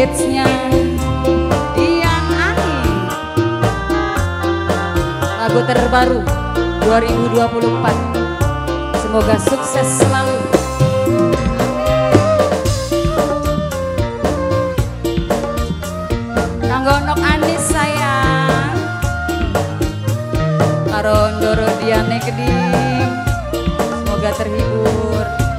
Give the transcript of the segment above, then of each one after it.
hitsnya Dian Ani. Lagu terbaru 2024 semoga sukses selalu. Kanggonok Anis sayang. Karondoro Diane Semoga terhibur.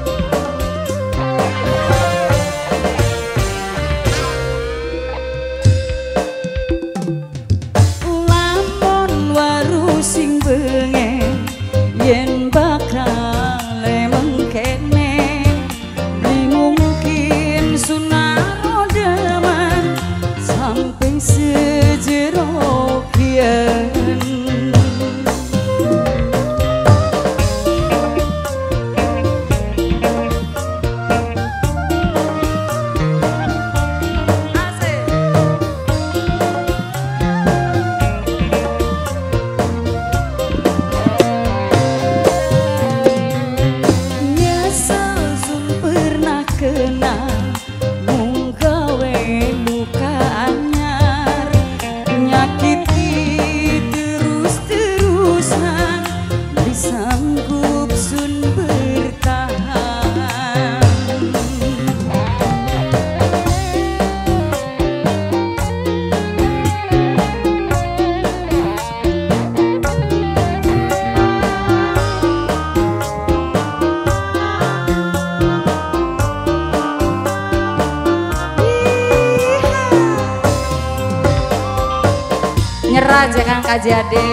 nyerah jangan kajade.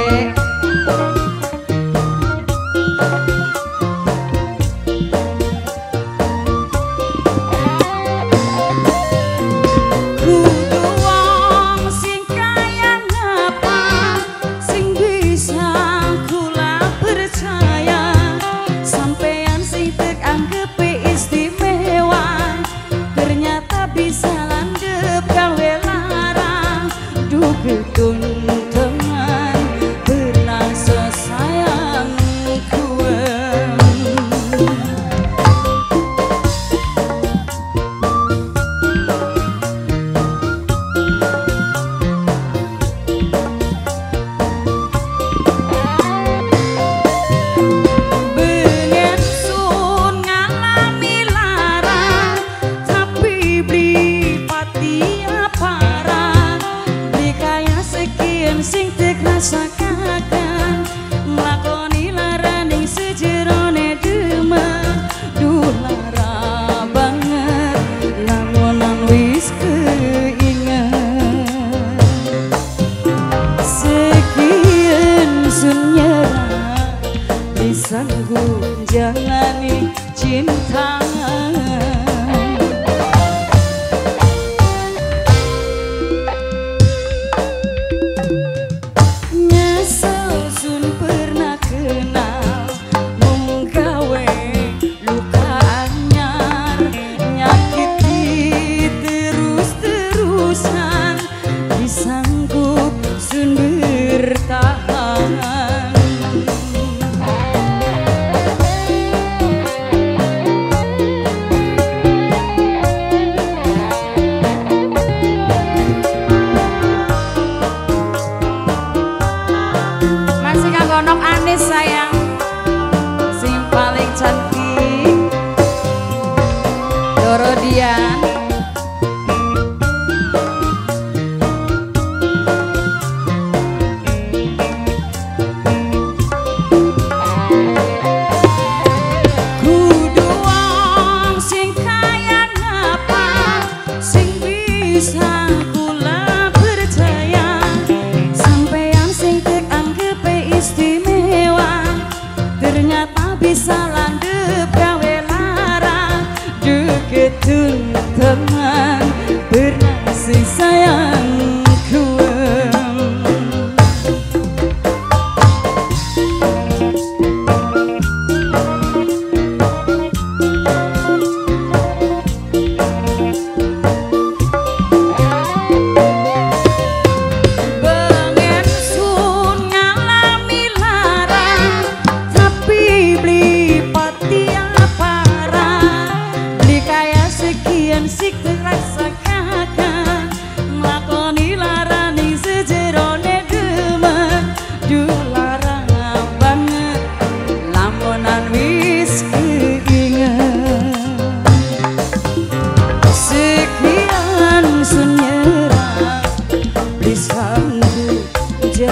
Sanggup jalani cinta.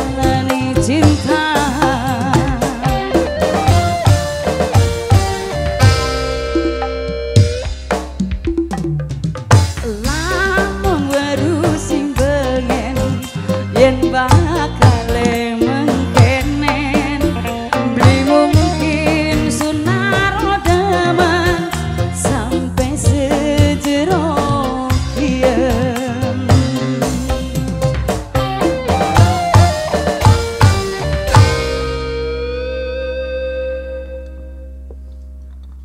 menjalani cinta